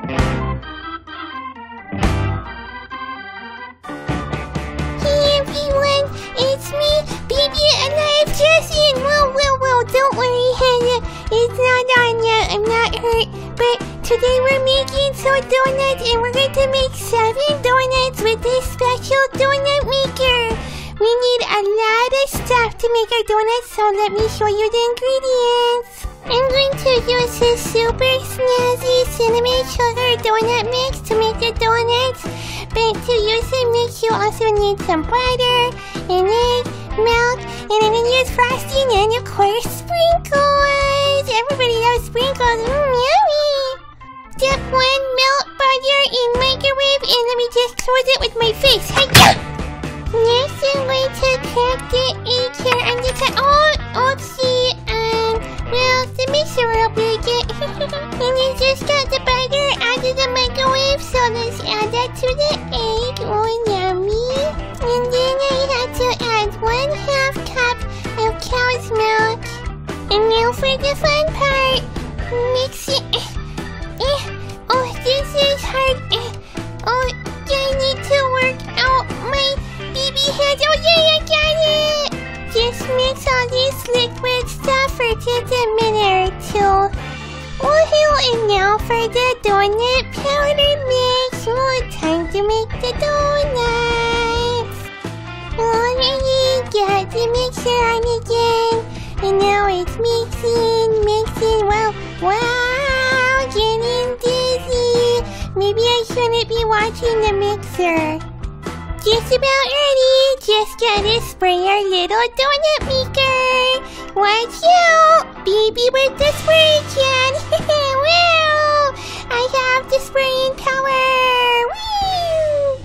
Hey everyone, it's me, Baby Alive Jessie. Whoa, whoa, whoa, don't worry, Hannah. It's not on yet. I'm not hurt. But today we're making some donuts and we're going to make seven donuts with this special donut maker. We need a lot of stuff to make our donuts, so let me show you the ingredients. I'm going to use this super snazzy cinnamon sugar donut mix to make the donuts. But to use the mix, you also need some butter, an egg, milk, and gonna use frosting and of course sprinkles. Everybody loves sprinkles. Mmm, yummy. Dip one melt butter in microwave and let me just close it with my face. Next, I'm going to crack the egg here. I'm just gonna, oh, oopsie, the break it. and you just got the butter out of the microwave, so let's add that to the egg. Oh, yummy. And then I have to add one half cup of cow's milk. And now for the fun part. Mix two. Oh, and now for the donut powder mix. Oh, time to make the donuts. Already got the mixer on again. And now it's mixing, mixing. Wow, wow, getting dizzy. Maybe I shouldn't be watching the mixer. Just about ready. Just gotta spray our little donut maker. Watch out, baby with the spray can. I have the spraying power. Woo!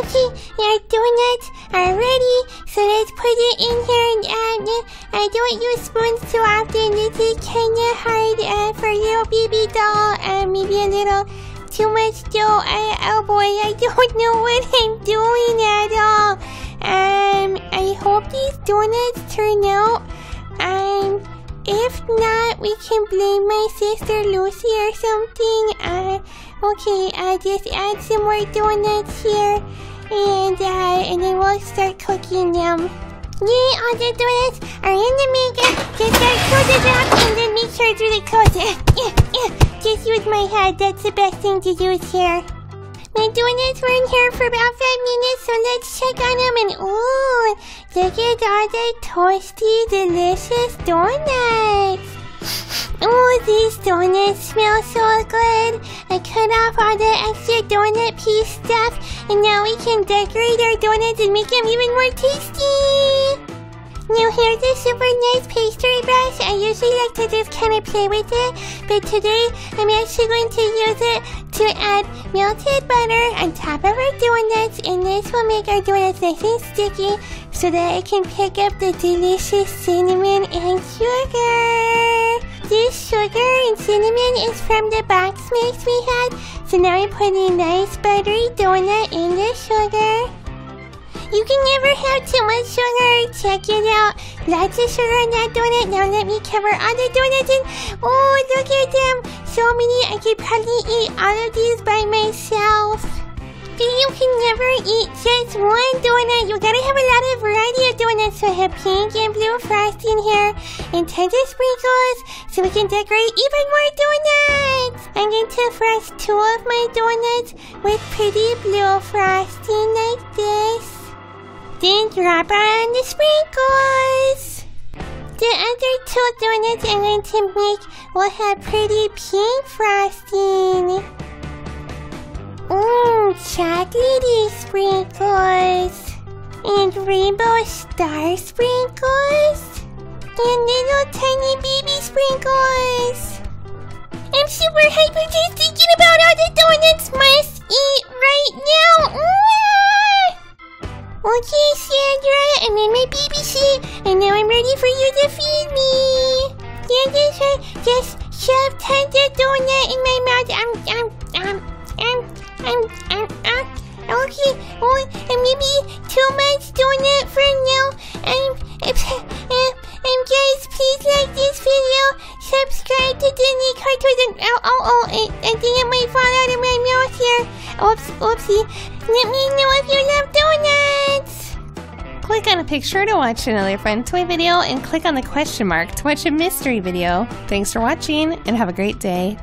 Okay, our donuts are ready, so let's put it in here. And uh, I don't use spoons too often. This is kinda hard uh, for little baby doll. Uh, maybe a little too much dough. I, oh boy, I don't know what I'm doing at all. Um, I hope these donuts if not, we can blame my sister Lucy or something. Uh, okay, I'll just add some more donuts here. And, uh, and then we'll start cooking them. Yay, all the donuts are in the maker. Just gotta close it up and then make sure it's really close. Yeah, yeah. Just use my head, that's the best thing to use here. My donuts were in here for about five minutes, so let's check on them and ooh, look at all the toasty, delicious donuts. Oh, these donuts smell so good. I cut off all the extra donut piece stuff, and now we can decorate our donuts and make them even more tasty. Now here's a super nice pastry brush. I usually like to just kind of play with it, but today I'm actually going to use it to add melted butter on top of our donuts, and this will make our donuts nice and sticky so that it can pick up the delicious cinnamon and sugar. This sugar and cinnamon is from the box mix we had, so now I'm putting nice buttery donut in the sugar. You can never have too much sugar. Check it out. Lots of sugar in that donut. Now let me cover all the donuts in. Oh, look at them. So many. I could probably eat all of these by myself. But you can never eat just one donut. You gotta have a lot of variety of donuts. So I have pink and blue frosting here and tons of sprinkles so we can decorate even more donuts. I'm going to frost two of my donuts with pretty blue frosting like this. Then drop on the sprinkles. The other two donuts I'm going to make will have pretty pink frosting. Mmm, chocolatey sprinkles. And rainbow star sprinkles. And little tiny baby sprinkles. I'm super hyper just thinking about all the donuts Sandra, I'm my baby seat, and now I'm ready for you to feed me. Yeah, that's right. Just shove tons of donut in my mouth. I'm I'm um, um, um, um, um, um, um. Okay, oh, and maybe too much donut for now. Um, um, um, guys, please like this video, subscribe to DisneyCarToys. Oh, oh, oh, I, I think it might fall out of my mouth here. Oops, oopsie. Click on a picture to watch another Friend Toy video and click on the question mark to watch a mystery video. Thanks for watching and have a great day.